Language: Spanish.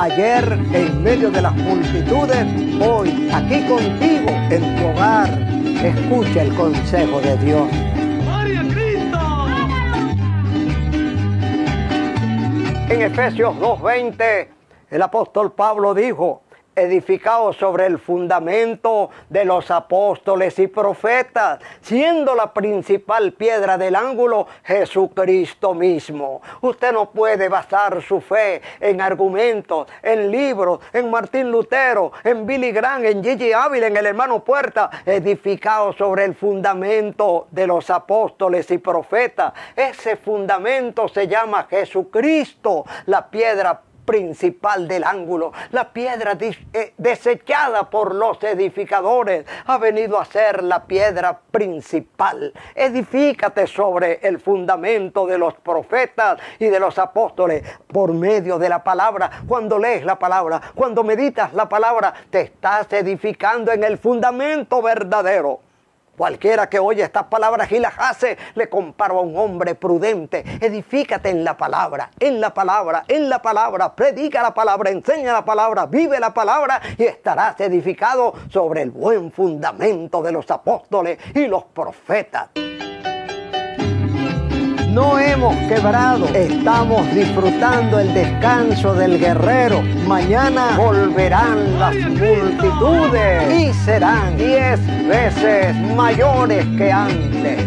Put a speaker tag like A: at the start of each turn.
A: Ayer en medio de las multitudes, hoy aquí contigo en tu hogar. Escucha el consejo de Dios. En Efesios 2.20, el apóstol Pablo dijo, edificado sobre el fundamento de los apóstoles y profetas, siendo la principal piedra del ángulo Jesucristo mismo. Usted no puede basar su fe en argumentos, en libros, en Martín Lutero, en Billy Graham, en Gigi Ávila, en el hermano Puerta, edificado sobre el fundamento de los apóstoles y profetas. Ese fundamento se llama Jesucristo, la piedra principal del ángulo, la piedra eh, desechada por los edificadores, ha venido a ser la piedra principal. Edifícate sobre el fundamento de los profetas y de los apóstoles por medio de la palabra. Cuando lees la palabra, cuando meditas la palabra, te estás edificando en el fundamento verdadero. Cualquiera que oye estas palabras y las hace, le comparo a un hombre prudente. Edifícate en la palabra, en la palabra, en la palabra. Predica la palabra, enseña la palabra, vive la palabra y estarás edificado sobre el buen fundamento de los apóstoles y los profetas quebrado. Estamos disfrutando el descanso del guerrero. Mañana volverán las multitudes y serán diez veces mayores que antes.